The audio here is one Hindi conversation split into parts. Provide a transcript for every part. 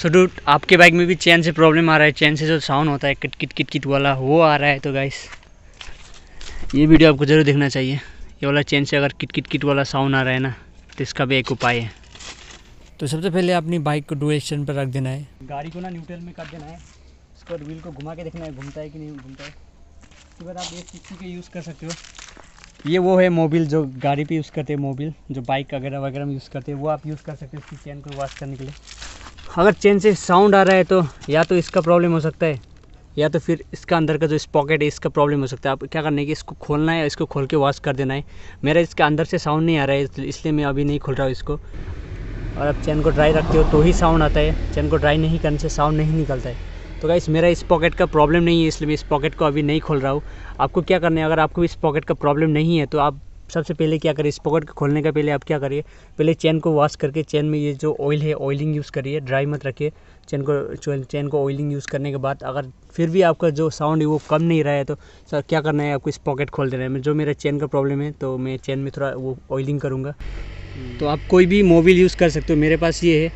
सो so, डूट आपके बाइक में भी चैन से प्रॉब्लम आ रहा है चैन से जो साउंड होता है किट किट किट किट वाला वो आ रहा है तो गाइस ये वीडियो आपको ज़रूर देखना चाहिए। ये वाला चैन से अगर किट किट किट वाला साउंड आ रहा है ना तो इसका भी एक उपाय है। तो सबसे पहले अपनी बाइक को स्टैंड पर रख देना है। गाड़ी को ना न्यूट्रल में कर देना है उसको व्हील को घुमा के देखना है घूमता है कि नहीं घूमता है। उसके बाद आप एक किसी के यूज़ कर सकते हो। ये वो है मोबिल जो गाड़ी पे यूज़ करते हैं मोबिल जो बाइक वगैरह वगैरह में यूज़ करते हैं वो आप यूज़ कर सकते हो उसकी चैन को वॉश करने के लिए। अगर चेन से साउंड आ रहा है तो या तो इसका प्रॉब्लम हो सकता है, या तो फिर इसका अंदर का जो इस पॉकेट है, इसका प्रॉब्लम हो सकता है। आप क्या करना है कि इसको खोलना है, इसको खोल के वॉश कर देना है। मेरा इसके अंदर से साउंड नहीं आ रहा है इसलिए मैं अभी नहीं खोल रहा हूँ इसको। और आप चैन को ड्राई रखते हो तो ही साउंड आता है। चैन को ड्राई नहीं करने से साउंड नहीं निकलता है। तो गाइस मेरा इस पॉकेट का प्रॉब्लम नहीं है, इसलिए मैं इस पॉकेट को अभी नहीं खोल रहा हूँ। आपको क्या करना है, अगर आपको इस पॉकेट का प्रॉब्लम नहीं है तो आप सबसे पहले क्या करिए? इस पॉकेट को खोलने का पहले आप क्या करिए? पहले चैन को वॉश करके चैन में ये जो ऑयल है ऑयलिंग यूज़ करिए ड्राई मत रखिए। चैन को चैन को ऑयलिंग यूज़ करने के बाद अगर फिर भी आपका जो साउंड है वो कम नहीं रहा है तो सर क्या करना है? आपको इस पॉकेट खोल देना है। जो मेरा चैन का प्रॉब्लम है तो मैं चैन में थोड़ा वो ऑयलिंग करूँगा। तो आप कोई भी मोबिल यूज़ कर सकते हो। मेरे पास ये है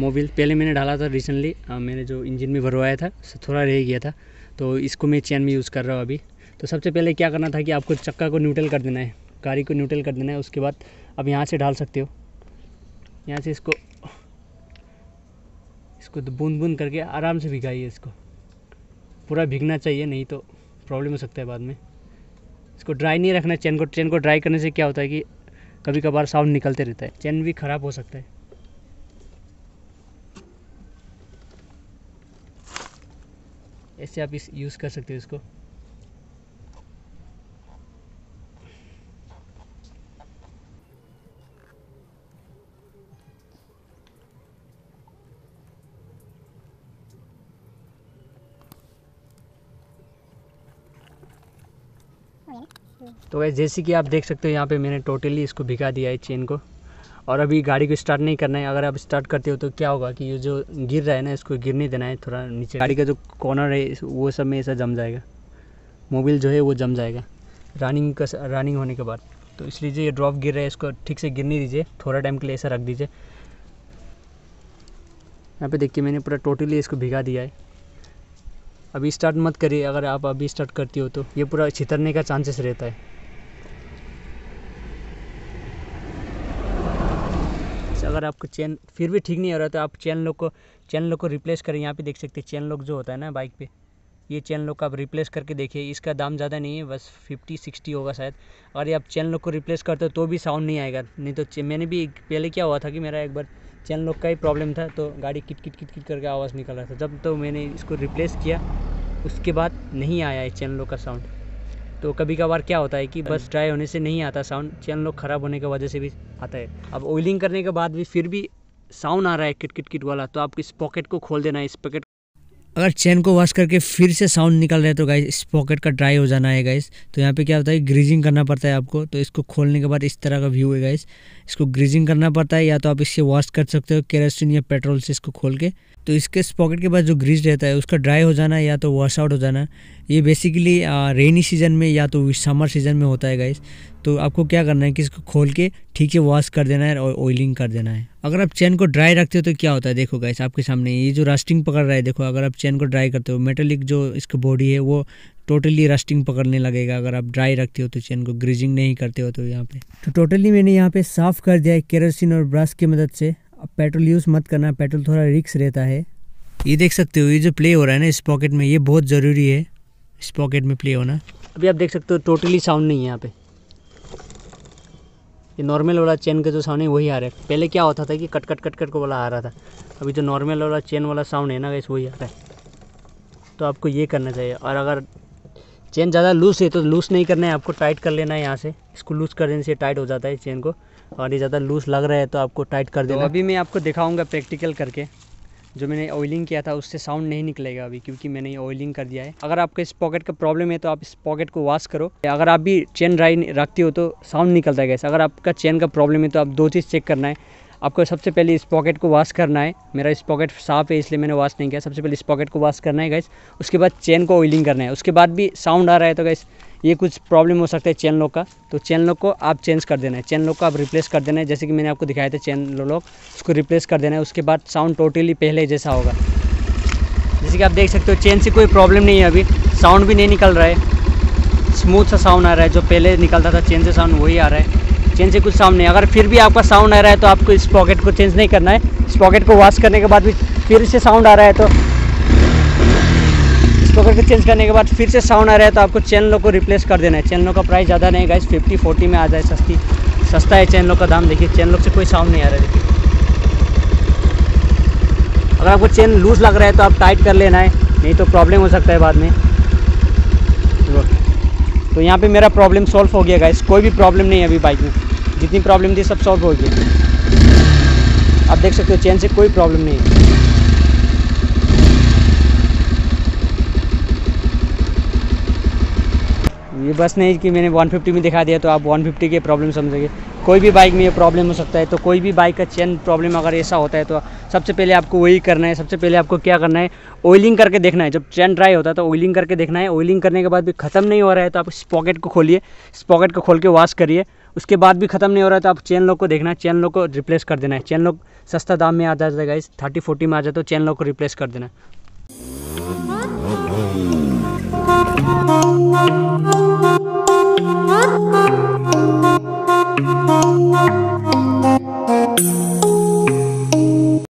मोबिल पहले मैंने डाला था रिसेंटली मैंने जो इंजन में भरवाया था थोड़ा रह गया था। तो इसको मैं चैन में यूज़ कर रहा हूँ अभी। तो सबसे पहले क्या करना था कि आपको चक्का को न्यूट्रल कर देना है। गाड़ी को न्यूट्रल कर देना है, उसके बाद अब यहाँ से डाल सकते हो। यहाँ से इसको इसको तो बूंद बूंद करके आराम से भिगाइए इसको। पूरा भीगना चाहिए, नहीं तो प्रॉब्लम हो सकता है बाद में। इसको ड्राई नहीं रखना, चैन को चैन को ड्राई करने से क्या होता है कि कभी कभार साउंड निकलते रहता है। चैन भी ख़राब हो सकता है। ऐसे आप इस यूज़ कर सकते हो इसको। तो वैसे जैसे कि आप देख सकते हो, यहाँ पे मैंने टोटली इसको भिगा दिया है चेन को। और अभी गाड़ी को स्टार्ट नहीं करना है। अगर आप स्टार्ट करते हो तो क्या होगा कि ये जो गिर रहा है ना, इसको गिरने देना है थोड़ा नीचे। गाड़ी का जो कॉर्नर है वो सब में ऐसा जम जाएगा। मोबिल जो है, वो जम जाएगा। रनिंग का रनिंग होने के बाद। तो इसलिए जो ये ड्रॉप गिर रहा है, इसको ठीक से गिरने दीजिए। थोड़ा टाइम के लिए ऐसा रख दीजिए। यहाँ पे देखिए, मैंने पूरा टोटली इसको भिगा दिया है। अभी स्टार्ट मत करिए, अगर आप अभी स्टार्ट करती हो तो। ये पूरा छितरने का चांसेस रहता है। अगर आपको चैन फिर भी ठीक नहीं हो रहा तो आप चैन लोग को चैन लोग को रिप्लेस करें। यहाँ पे देख सकते हैं चैन लोग जो होता है ना बाइक पे, ये चैन लोग का आप रिप्लेस करके देखिए। इसका दाम ज़्यादा नहीं है, बस फिफ्टी सिक्सटी होगा शायद। अगर ये आप चैन लोग को रिप्लेस करते हो तो भी साउंड नहीं आएगा। नहीं तो मैंने भी पहले क्या हुआ था कि मेरा एक बार चैन लोग का ही प्रॉब्लम था तो गाड़ी किट किट किट किट करके आवाज़ निकल रहा था। जब तो मैंने इसको रिप्लेस किया उसके बाद नहीं आया है चैन लोग का साउंड तो कभी कभार क्या होता है कि बस ड्राई होने से नहीं आता साउंड चैन लोग ख़राब होने की वजह से भी आता है। अब ऑयलिंग करने के बाद भी फिर भी साउंड आ रहा है किट किट किट वाला तो आप इस पॉकेट को खोल देना है इस पॉकेट अगर चैन को वॉश करके फिर से साउंड निकल रहे तो गाइस इस पॉकेट का ड्राई हो जाना है गाइस तो यहाँ पे क्या होता है? ग्रीजिंग करना पड़ता है आपको. तो इसको खोलने के बाद इस तरह का व्यू है गाइस इसको ग्रीजिंग करना पड़ता है, या तो आप इससे वॉश कर सकते हो केरोसिन या पेट्रोल से इसको खोल के. तो इसके इस पॉकेट के बाद जो ग्रीज रहता है, उसका ड्राई हो जाना या तो वॉश आउट हो जाना ये बेसिकली रेनी सीज़न में या तो समर सीज़न में होता है गाइस तो आपको क्या करना है कि इसको खोल के ठीक से वॉश कर देना है और ऑयलिंग कर देना है. अगर आप चैन को ड्राई रखते हो तो क्या होता है? देखो गाइस आपके सामने ये जो रस्टिंग पकड़ रहा है, देखो, अगर आप चैन को ड्राई करते हो मेटेलिक जो इसका बॉडी है, वो टोटली रस्टिंग पकड़ने लगेगा. अगर आप ड्राई रखते हो तो चैन को ग्रीजिंग नहीं करते हो तो यहाँ पे. तो टोटली मैंने यहाँ पे साफ़ कर दिया है केरोसिन और ब्रश की मदद से. अब पेट्रोल यूज़ मत करना पेट्रोल थोड़ा रिक्स रहता है. ये देख सकते हो, ये जो प्ले हो रहा है ना इस पॉकेट में, ये बहुत ज़रूरी है. इस पॉकेट में प्ले होना। अभी आप देख सकते हो टोटली साउंड नहीं है यहाँ पे। ये नॉर्मल वाला चेन का जो साउंड है वही आ रहा है। पहले क्या होता था कि कट कट कट कट को वाला आ रहा था। अभी जो नॉर्मल वाला चेन वाला साउंड है ना वैसे वही आ रहा है। तो आपको ये करना चाहिए। और अगर चेन ज़्यादा लूज़ है तो लूज़ नहीं करना है आपको टाइट कर लेना है यहाँ से। इसको लूज़ कर देने से टाइट हो जाता है चेन को। और ये ज़्यादा लूज़ लग रहा है तो आपको टाइट कर देना तो अभी मैं आपको दिखाऊँगा प्रैक्टिकल करके। जो मैंने ऑयलिंग किया था, उससे साउंड नहीं निकलेगा अभी, क्योंकि मैंने ऑयलिंग कर दिया है। अगर आपको इस पॉकेट का प्रॉब्लम है तो आप इस पॉकेट को वॉश करो। अगर आप भी चेन ड्राई रखते हो तो साउंड निकलता है गैस अगर आपका चेन का प्रॉब्लम है तो आप दो चीज़ चेक करना है। आपको सबसे पहले इस पॉकेट को वॉश करना है। मेरा इस पॉकेट साफ़ है, इसलिए मैंने वॉश नहीं किया। सबसे पहले इस पॉकेट को वॉश करना है गैस उसके बाद चेन को ऑयलिंग करना है। उसके बाद भी साउंड आ रहा है तो गैस ये कुछ प्रॉब्लम हो सकता है चैन लॉक का। तो चैन लॉक को आप चेंज कर देना है। चैन लॉक को आप रिप्लेस कर देना है। जैसे कि मैंने आपको दिखाया था चैन लॉक उसको रिप्लेस कर देना है। उसके बाद साउंड टोटली पहले जैसा होगा। जैसे कि आप देख सकते हो चेन से कोई प्रॉब्लम नहीं है अभी। साउंड भी नहीं निकल रहा है। स्मूथ सा साउंड आ रहा है। जो पहले निकलता था चेन से साउंड वही आ रहा है। चेन से कुछ साउंड नहीं अगर फिर भी आपका साउंड आ रहा है तो आपको इस पॉकेट को चेंज नहीं करना है। इस पॉकेट को वॉश करने के बाद भी फिर से साउंड आ रहा है तो इस पॉकेट को चेंज करने के बाद फिर से साउंड आ रहा है तो आपको चैन लॉक को रिप्लेस कर देना है। चैन लॉक का प्राइस ज़्यादा नहीं गाइस फिफ्टी फोर्टी में आ जाए, सस्ती, सस्ता है चैन लॉक का दाम। देखिए चैन लॉक से कोई साउंड नहीं आ रहा है, देखिए। अगर आपको चेन लूज लग रहा है तो आप टाइट कर लेना है, नहीं तो प्रॉब्लम हो सकता है बाद में। तो यहाँ पे मेरा प्रॉब्लम सॉल्व हो गया गाइस कोई भी प्रॉब्लम नहीं है अभी बाइक में। जितनी प्रॉब्लम थी सब सॉल्व हो गई। आप देख सकते हो चेन से कोई प्रॉब्लम नहीं है। ये बस नहीं कि मैंने 150 में दिखा दिया तो आप 150 के प्रॉब्लम समझोगे। कोई भी बाइक में ये प्रॉब्लम हो सकता है तो कोई भी बाइक का चेन प्रॉब्लम अगर ऐसा होता है तो सबसे पहले आपको वही करना है, सबसे पहले आपको क्या करना है ऑयलिंग करके देखना है। जब चेन ड्राई होता है तो ऑयलिंग करके देखना है। ऑयलिंग करने के बाद भी ख़त्म नहीं हो रहा है तो आप इस पॉकेट को खोलिए। इस पॉकेट को खोल के वॉश करिए। उसके बाद भी ख़त्म नहीं हो रहा है तो आप चेन लॉक को देखना है। चेन लॉक को रिप्लेस कर देना है। चेन लॉक सस्ता दाम में आ जाएगा इस थर्टी फोर्टी में आ जाए तो चेन लॉक को रिप्लेस कर देना है।